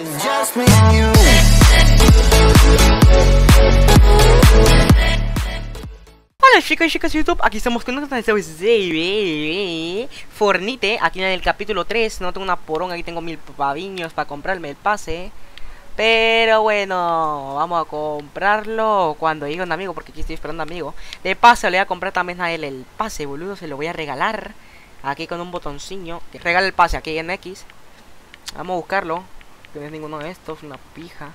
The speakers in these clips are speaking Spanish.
Hola chicos y chicas de YouTube, aquí estamos con de Fornite, aquí en el capítulo 3 No tengo una porón, aquí tengo mil paviños para comprarme el pase. Pero bueno, vamos a comprarlo cuando llegue un amigo, porque aquí estoy esperando un amigo. De paso le voy a comprar también a él el pase, boludo, se lo voy a regalar. Aquí con un botoncillo, regala el pase aquí en X. Vamos a buscarlo, no es ninguno de estos, una pija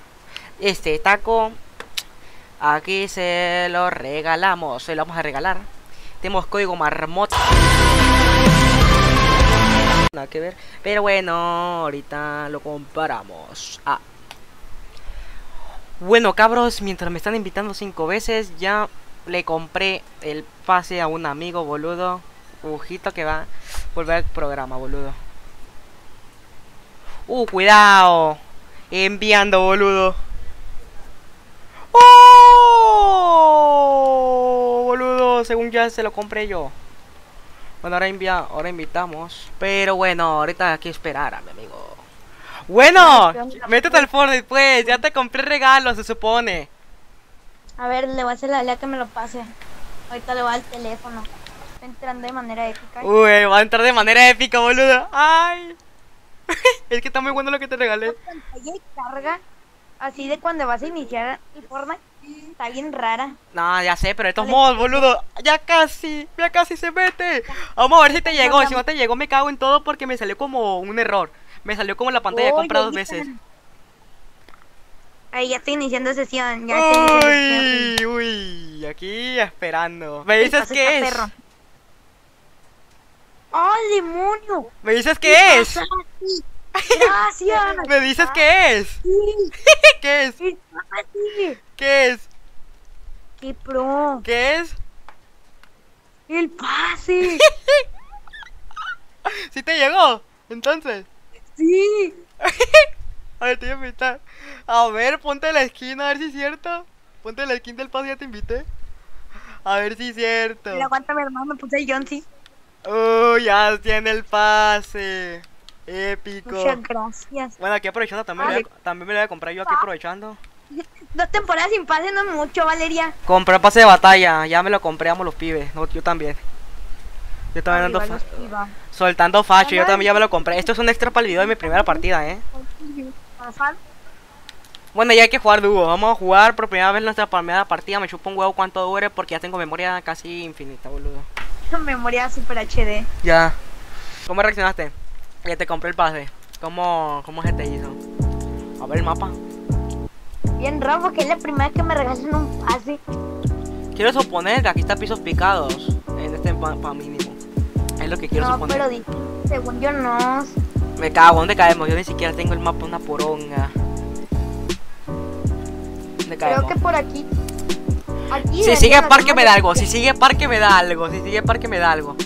Este taco Aquí se lo regalamos, se lo vamos a regalar. Tenemos código marmota. Nada que ver. Pero bueno, ahorita lo comparamos. Ah. Bueno, cabros, mientras me están invitando cinco veces, ya le compré el pase a un amigo, boludo. Ojito que va volver al programa, boludo. Uh, cuidado. Enviando, boludo. ¡Oh! Boludo, según ya se lo compré yo. Bueno, ahora, ahora invitamos. Pero bueno, ahorita hay que esperar a mi amigo. Bueno, métete al Fortnite pues. Ya te compré regalo, se supone. A ver, le voy a hacer la que me lo pase. Ahorita le voy al teléfono. Está entrando de manera épica. Uy, va a entrar de manera épica, boludo. Ay. Es que está muy bueno lo que te regalé. Pantalla carga, así de cuando vas a iniciar el Fortnite, está bien rara. No, ya sé, pero de todos modos, boludo. Ya casi, ya casi se mete. Vamos a ver si te llegó. Si no te llegó, me cago en todo porque me salió como un error. Me salió como la pantalla Uy, compra dos veces. Ahí ya estoy iniciando sesión. Ya. Uy, uy, aquí esperando. ¿Me dices qué es? perro. ¡Oh, demonio! ¿Me dices qué es? Pase. Gracias. ¿Me dices qué es? Sí, ¿Qué es? ¿Qué es? ¡Qué pro! ¿Qué es? ¡El pase! ¿Sí te llegó? Entonces. ¡Sí! A ver, te voy a invitar. A ver, ponte la esquina, a ver si es cierto. Ponte la esquina del pase, ya te invité. A ver si es cierto. Mira, aguanta mi hermano, me puse el John C. Uy, ya tiene el pase. Épico. Muchas gracias. Bueno, aquí aprovechando también, Vale. a- también me lo voy a comprar yo aquí aprovechando. Dos temporadas sin pase no es mucho, Valeria. Compré pase de batalla, ya me lo compré, amo los pibes. No, yo también. Yo también ando fa- soltando facho, yo también ya me lo compré. Esto es un extra para el video de mi primera partida, eh. Bueno, ya hay que jugar dúo. Vamos a jugar por primera vez nuestra primera partida. Me chupo un huevo cuánto dure porque ya tengo memoria casi infinita, boludo. Memoria super HD. Ya. ¿Cómo reaccionaste? Ya te compré el pase. ¿Cómo, cómo se te hizo? A ver el mapa. Bien raro porque es la primera vez que me regalan un pase. Quiero suponer que aquí está pisos picados. En este mapa mínimo. Es lo que quiero no, suponer. pero di- según yo no. Me cago, ¿dónde caemos? Yo ni siquiera tengo el mapa una poronga. ¿Dónde caemos? Creo que por aquí. Aquí Si sigue parque me da algo, si sigue parque me da algo, si sigue parque me da algo.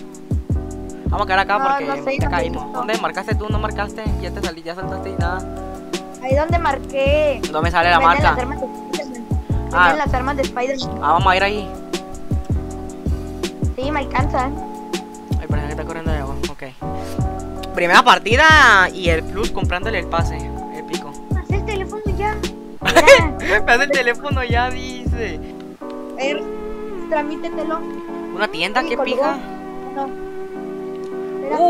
Vamos a quedar acá No, porque no sé, ya no caímos. ¿Dónde marcaste tú? ¿No marcaste? Ya te salí, ya saltaste y nada. Ahí donde marqué. No me sale la marca. Las armas de Spider-Man. Ah. Las armas de Spider-Man. Ah, vamos a ir ahí. Sí, me alcanzan. Ay, parece que está corriendo de agua. Ok. Primera partida y el plus comprándole el pase. Épico. Haz el teléfono ya. Hace el teléfono ya, dice. A ver, tramítetelo. ¿Una tienda? ¿Qué colgó. pija? No.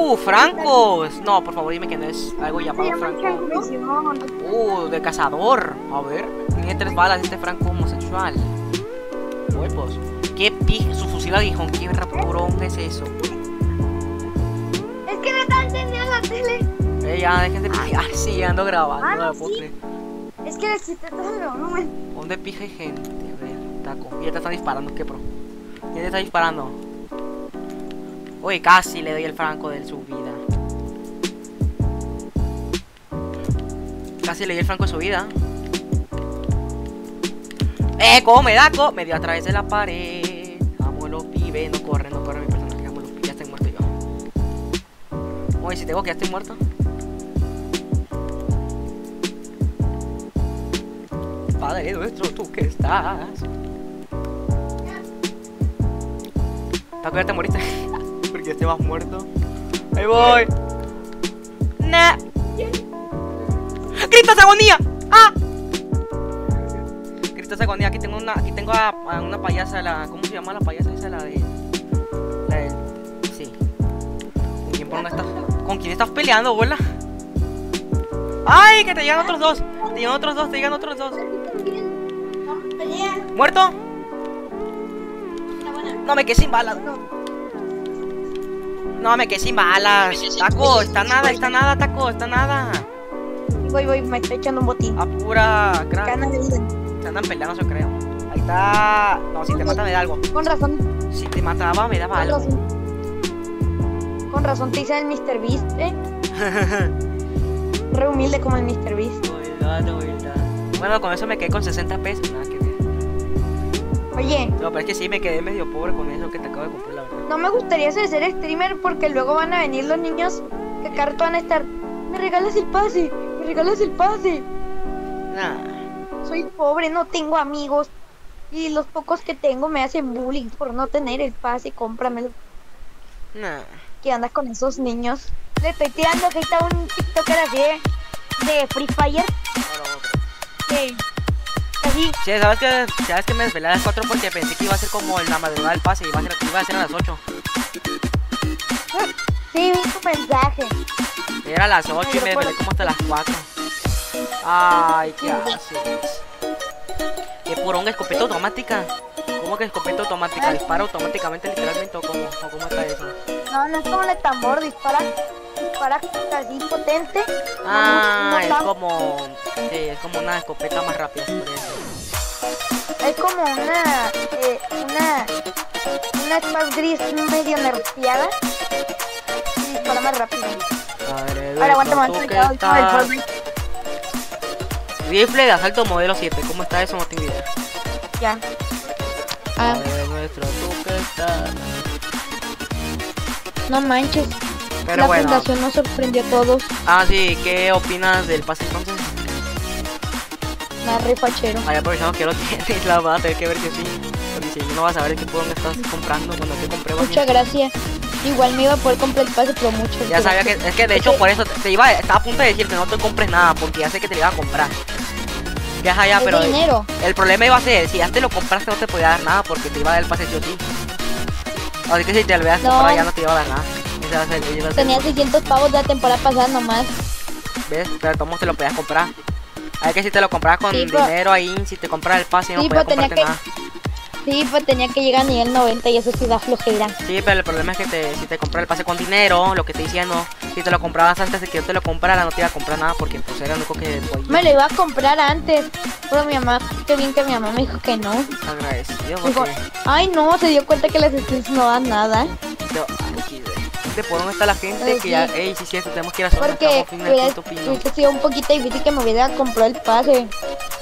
Uh, francos. No, por favor, dime que no es algo llamado llama franco. Uh, de cazador. A ver, tiene tres balas este franco homosexual. Huevos. ¿Qué pija? Su fusil aguijón. ¿Qué rapurón es eso? Es que no está encendiendo la tele. Eh, ya, dejen de pijar. Sí, ando grabando. Ah, no sí. Es que le quité todo el volumen. ¿Dónde pija hay gente? A ver, taco. Ya te están disparando, ¿qué pro? ¿Quién te está disparando? Uy, casi le doy el franco de su vida. Casi le di el franco de su vida. ¡Eh, cómo me da! co- Me dio a través de la pared. Amo los pibes. No corre, no corre mi personaje. Amo los pibes. Ya estoy muerto yo. Oye, si tengo que ya estoy muerto. Padre nuestro, tú que estás. Taco, ya te moriste. Porque ya estabas muerto. Ahí voy. Nah. ¡Gritas agonía! ¡Ah! Gritas agonía, aquí tengo una, aquí tengo a, a una payasa, la, ¿cómo se llama la payasa esa? La de, la de, sí. ¿Con quién, por dónde estás? ¿Con quién estás peleando, bola? ¡Ay, que te llegan otros dos! Te llegan otros dos, te llegan otros dos. ¿Muerto? No me quedé sin balas. No me quedé sin balas. Taco, está nada, está nada, taco, está nada. Voy, voy, me estoy echando un botín. Apura, crack. Gana de vida. Se andan peleando, yo creo. Ahí está. No, si te mata me da algo. Con razón, Si te mataba me daba con algo. razón. Con razón te hice el Mr. Beast, ¿eh? Re humilde como el Mr. Beast. Verdad, verdad. Bueno, con eso me quedé con 60 pesos. Nada que No, pero es que sí me quedé medio pobre con eso que te acabo de comprar, la verdad. no me gustaría ser streamer porque luego van a venir los niños que carto van a estar. Me regalas el pase, me regalas el pase. Nah. Soy pobre, no tengo amigos. Y los pocos que tengo me hacen bullying por no tener el pase, cómpramelo. Nah. ¿Qué andas con esos niños? Le estoy tirando que está un TikToker así de, de Free Fire. Ahora otro. Que así, Sí, ¿sabes que, ¿sabes que me desvelé a las 4 porque pensé que iba a ser como la madrugada del pase y iba a ser, iba a ser a las 8. sí, vi tu mensaje. Era a las 8 y me desvelé como hasta las 4. Ay, ¿qué haces? ¿Qué poronga escopeta automática? ¿Cómo que escopeta automática? ¿Dispara automáticamente literalmente o cómo, o cómo está eso? No, no es como el tambor, dispara, dispara así potente. Ah, no, es no, como... Sí, es como una escopeta más rápida, Es como una, eh, una, una gris medio nerfeada. Y dispara más rápido. Padre Ahora aguanta. Rifle de asalto modelo 7, ¿cómo está eso? No tengo idea. Ya. Ah, nuestro, ¿tú qué tal? no manches. Pero la bueno. fundación nos sorprendió a todos. Ah, sí, ¿qué opinas del pase entonces? Más refachero. Ahí aprovechando que lo tienes, la vas a tener que ver que sí. Porque si no, no vas a ver qué puedo estás comprando cuando te compré. Muchas gracias. Igual me iba a poder comprar el pase, pero mucho. Ya sabía que, es que de hecho por eso te, te iba, estaba a punto de decirte no te compres nada, porque ya sé que te lo iba a comprar. Ya, Es pero dinero. el problema iba a ser, si ya te lo compraste no te podía dar nada, porque te iba a dar el pase sí o sí. Así que si te lo hubieras No. comprado ya no te iba a dar nada. Tenía 600 pavos de la temporada pasada nomás. ¿Ves? Pero todos te lo podías comprar. Hay que si te lo compras con Sí, dinero ahí, si te compras el pase no Sí, tenía comprarte que- nada. Sí, pues tenía que llegar a nivel 90 y eso sí da flojera. Sí, pero el problema es que te, si te compras el pase con dinero, lo que estoy diciendo, si te lo comprabas antes de que yo te lo comprara, no te iba a comprar nada porque pues era lo único que podía. Me lo iba a comprar antes. Pero mi mamá, qué bien que mi mamá me dijo que no. Agradecido porque ay no, se dio cuenta que las skins no dan nada. yo, de por dónde está la gente Ay, que ya, sí. ey, sí, eso tenemos que ir a zona, Porque hubiera, sido un poquito difícil que me hubiera comprado el pase.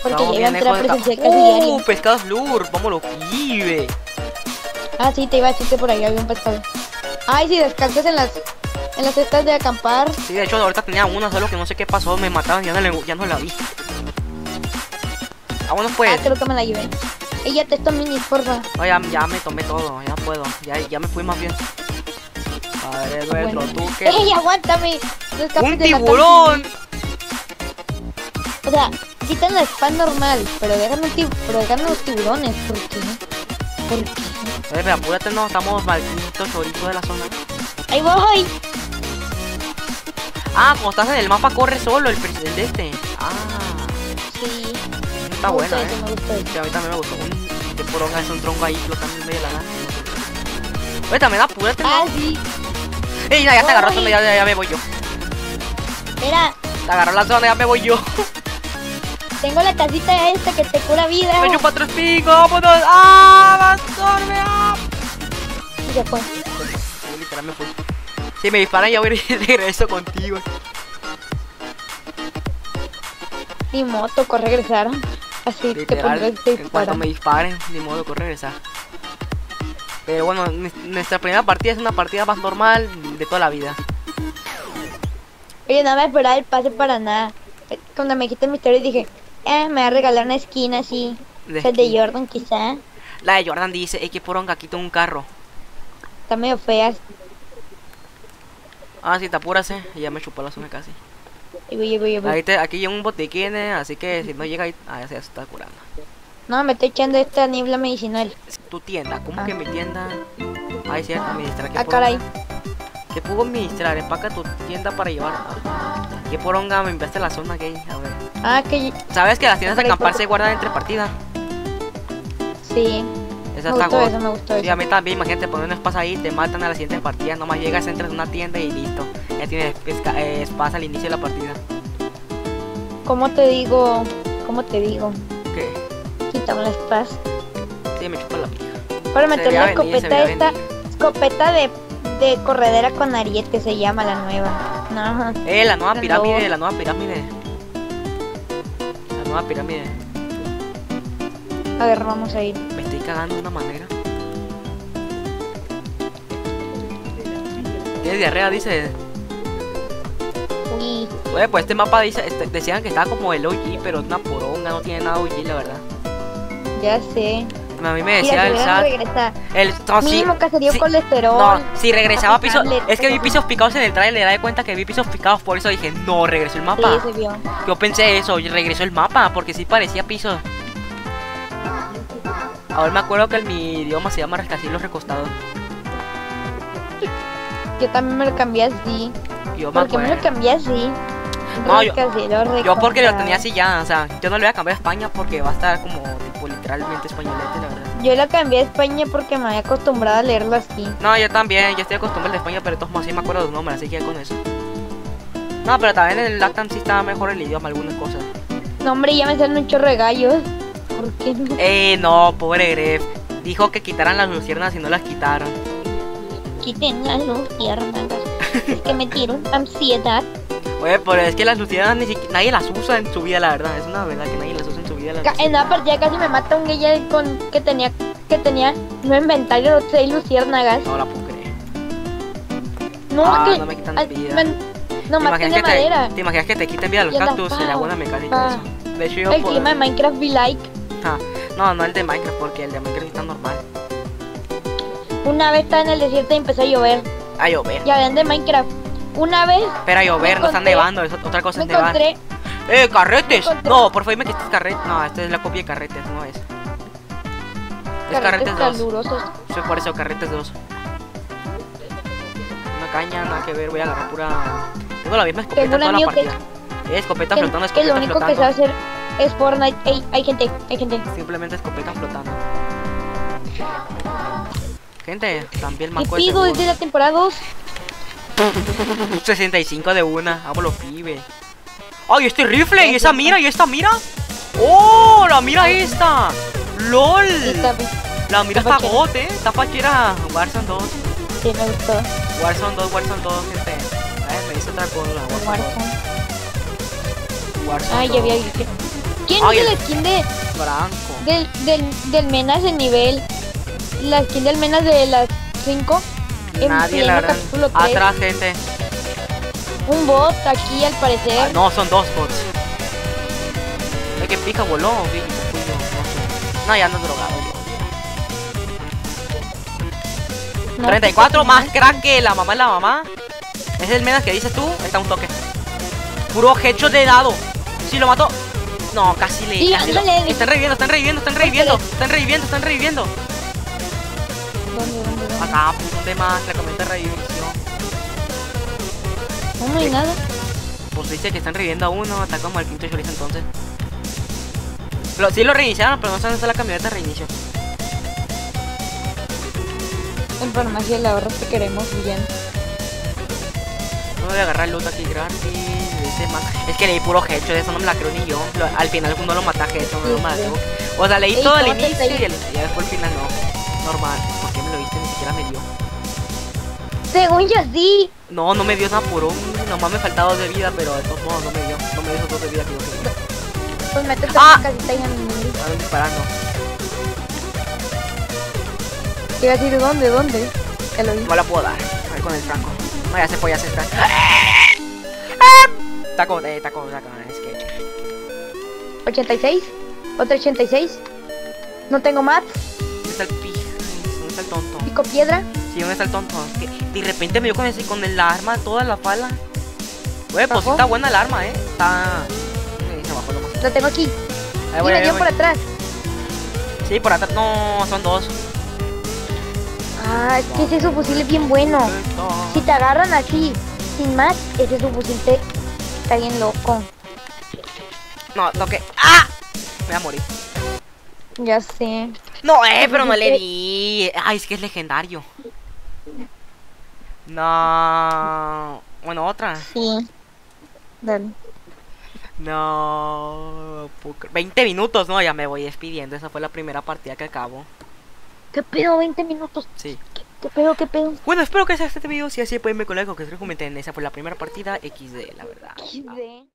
Porque ya entrar lejos de presencial casi diario. Uh, pescados lure, vámonos, pibe. Ah, sí, te iba a decir que por ahí había un pescado. Ay, si descansas en las en las cestas de acampar. Sí, de hecho ahorita tenía una, solo que no sé qué pasó, me mataron ya no, le- ya no la vi. Ah, bueno, pues. Ah, creo que me la llevé. Ella te esto mini, porfa. No, ya, ya me tomé todo, ya puedo, ya, ya me fui más bien. Padre nuestro, Bueno. tú que... ¡Ey, aguántame! ¡Un tiburón! O sea, quitan la spam normal, pero dejan, pero dejan los tiburones. ¿Por qué? ¿Por qué? Pero apúrate, no, estamos malditos chorizo de la zona. ¡Ahí voy! Ah, como estás en el mapa, corre solo el presidente de este. Ah, Sí. está gustó eh. Sí, a mí también me gustó. Un de poronga es un tronco ahí flotando en medio de la nada. Oye, también apúrate, Ah, ¿no? sí. Ey, ya, ya te agarró Voy. zona, ya, ya, me voy yo. Mira, Te agarró la zona, ya me voy yo. tengo la casita esta que te cura vida. Me chupa tres picos, vámonos. ¡Ah, bastarme! ¡Ah! Y. Sí, literal me fui. Si me disparan, ya voy de regreso contigo. Ni moto, con regresar. Así te Literal, pondrás te en cuanto me disparen, ni modo que regresar. Pero bueno, nuestra primera partida es una partida más normal de toda la vida. Oye, no me esperaba el pase para nada. Eh, Cuando me quité mi historia dije, eh, me va a regalar una esquina así. De el de. Jordan quizá. La de Jordan dice, ey, que poronga, quito un carro. Está medio fea. Ah, si te apuras, eh. ya me chupó la zona casi. Ahí voy, ahí voy, ahí voy. Ahí te, aquí hay un botiquín, eh, así que si no llega ahí, ah, ya se está curando. No, me estoy echando esta niebla medicinal. Tu tienda, ¿cómo Ah. que mi tienda? Ay, sí, administrar. ¿qué Ah, caray. ¿Qué puedo administrar? Empaca tu tienda para llevar. ¿Qué poronga me enviaste a la zona gay? A ver. Ah, que ¿Sabes que las tiendas de acampar se guardan entre partidas? sí. Esa Me está gustó eso, me gustó Sí, eso. a mí también, imagínate, poner un espacio ahí, te matan a la siguiente partida, nomás llegas, entras en una tienda y listo. Ya tienes eh, espacio al inicio de la partida. ¿Cómo te digo? ¿Cómo te digo? Paz. Sí, me chupa la pija. Para meter la escopeta esta. Escopeta de, de corredera con ariete se llama la nueva. No, Eh, la nueva pirámide, la nueva pirámide. La nueva pirámide. a ver, vamos a ir. Me estoy cagando de una manera. Tienes diarrea, dice. Oye, pues este mapa dice, este- decían que estaba como el OG, pero es una poronga, no tiene nada OG, la verdad. Ya sé. A mí me decía el SAT. El, no, sí, sí, colesterol. No, si regresaba a pisos. Es que vi pisos picados en el trailer, le da cuenta que vi pisos picados, por eso dije, no, regresó el mapa. Sí. Yo pensé eso, y regresó el mapa, porque sí parecía pisos. Ahora me acuerdo que en mi idioma se llama rascacielos recostados. Yo también me lo cambié así. Yo me ¿Por qué me lo cambié así? No, yo- Yo porque lo tenía así ya, o sea, yo no le voy a cambiar a España porque va a estar como literalmente españolete, la verdad. Yo lo cambié a España porque me había acostumbrado a leerlo así. No, yo también, yo estoy acostumbrado al de España, pero de todos modos sí me acuerdo de un nombre, así que con eso. No, pero también en el Latam sí estaba mejor el idioma, algunas cosas. No, hombre, ya me salen un chorro de gallos. ¿Por qué no? Eh, no, pobre Gref. Dijo que quitaran las luciernas y no las quitaron. Quiten las luciernas. es que me tiro ansiedad. Oye, pero es que las luciernas ni siquiera, nadie las usa en su vida, la verdad. Es una verdad que nadie las usa vida. En luciernas. partida casi me mata un gay con que tenía que tenía no inventario de seis luciérnagas. No la puedo creer. No, Ah, que no me quitan ay, vida. me- ¿Te imaginas, que madera. te, ¿Te imaginas que te quiten vida los cactus? Sería buena mecánica eso. De hecho, yo El clima de Minecraft be like. Ah, no, no el de Minecraft, porque el de Minecraft está normal. Una vez estaba en el desierto y empezó a llover. A llover. Ya ven de Minecraft. Una vez Pero a llover, no está encontré- nevando, es otra cosa es nevar. encontré ¡Eh, carretes! No, por favor, dime que este es carrete. No, esta es la copia de carretes, no es. Es carretes 2. calurosos. Soy por eso, carretes 2. Una caña, nada que ver, voy a agarrar pura. Tengo la misma escopeta toda la que- partida. Eh, escopeta Que, flotando, que escopeta lo único que flotando. sabe hacer es Fortnite. Ey, hay gente, hay gente. Simplemente escopeta flotando. Gente, también Y manco de pido desde la temporada 2. 65 de una, hago los pibes. ¡Ay, este rifle! ¿Y esa mira? ¿Y esta mira? ¡Oh! ¡La mira esta! ¡LOL! La mira está got, eh. Está fachera. Warzone 2. sí, me gustó. Warzone 2, Warzone 2, gente. Eh, me dice otra cosa. Warzone 2. Warzone. Ay, ya había 2. visto. ¿Quién Ay, hizo el- la skin de, Franco. del, del, del Menas de nivel? La skin del Menas de las 5. en Nadie, pleno la verdad. Atrás, gente. Un bot aquí al parecer. Ah, no, son dos bots. Es que pica voló, sí, yo, no ya no es drogado. yo. No, 34 ¿qué más crack que la mamá es la mamá. Es el menos que dices tú. Está un toque. Puro headshot de dado. Si lo mató. No, casi le. Sí, casi lo- ándale. Están reviviendo, están reviviendo, están reviviendo. Están reviviendo, están reviviendo. ¿Dónde, dónde, dónde? Acá, puto de más, la comenta revivisión. No, no hay nada. Pues dice que están reviviendo a uno. Como el quinto chorizo entonces. Lo, sí lo reiniciaron, pero no saben dónde está la camioneta de reinicio. En farmacia del ahorro te queremos bien. No voy a agarrar el loot aquí gratis. Dice man. Es que leí puro headshot, eso no me la creo ni yo. Lo- al final uno lo mata headshot, no lo sí. O sea, leí Ey, todo el ¿cómo inicio y el, después el final no. Normal. ¿Por qué me lo viste? Ni siquiera me dio. Según yo sí. No, no me dio nada por un. Nomás me faltaba dos de vida, pero de todos modos no me dio. No me dio esos dos de vida que yo quería. Pues métete Ah. en casita y en Estaban disparando. Te iba a decir dónde, dónde. Lo vi. No la puedo dar. A ver con el franco. No, ya se fue, ya se está. Taco, eh, taco, taco, es que. 86. Otro 86. No tengo más. ¿Dónde está el pi? ¿Dónde está el tonto? Pico piedra. Sí, ¿dónde está el tonto? Es que de repente me dio con ese, con el arma toda la pala. Güey, pues sí está buena el arma, eh. Está. Se bajó lo más. Lo tengo aquí. Ahí voy, Mira, ahí yo voy. por atrás. Sí, por atrás. No, son dos. Ah, es que ese subfusil es bien bueno. Si te agarran así, sin más, ese subfusil te está bien loco. No, toque. ¡Ah! Me voy a morir. Ya sé. No, eh, pero no le di. Ay, es que es legendario. No. Bueno, otra. Sí. Dale. No. puedo cre- 20 minutos, no, ya me voy despidiendo. Esa fue la primera partida que acabo. ¿Qué pedo? 20 minutos. Sí. ¿Qué, qué pedo? ¿Qué pedo? Bueno, espero que haya este video. Si así pueden me con que se comenten. Esa fue la primera partida XD, la verdad. XD.